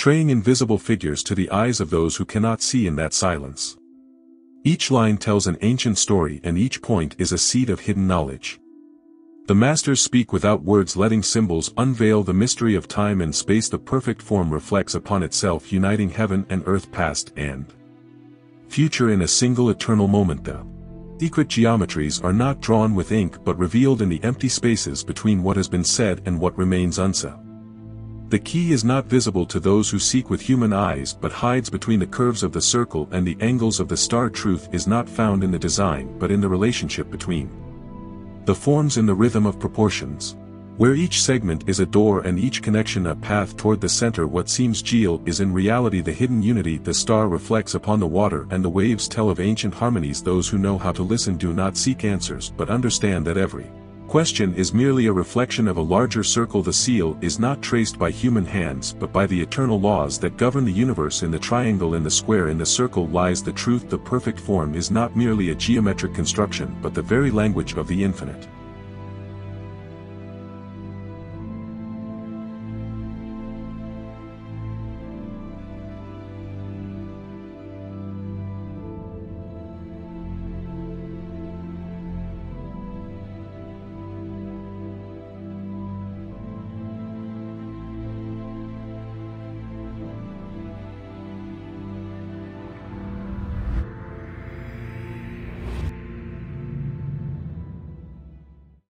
portraying invisible figures to the eyes of those who cannot see in that silence. Each line tells an ancient story and each point is a seed of hidden knowledge. The masters speak without words letting symbols unveil the mystery of time and space the perfect form reflects upon itself uniting heaven and earth past and future in a single eternal moment the secret geometries are not drawn with ink but revealed in the empty spaces between what has been said and what remains unsaid. The key is not visible to those who seek with human eyes but hides between the curves of the circle and the angles of the star truth is not found in the design but in the relationship between the forms in the rhythm of proportions. Where each segment is a door and each connection a path toward the center what seems geal is in reality the hidden unity the star reflects upon the water and the waves tell of ancient harmonies those who know how to listen do not seek answers but understand that every question is merely a reflection of a larger circle. The seal is not traced by human hands but by the eternal laws that govern the universe. In the triangle in the square in the circle lies the truth. The perfect form is not merely a geometric construction but the very language of the infinite.